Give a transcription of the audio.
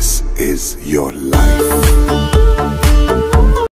This is your life.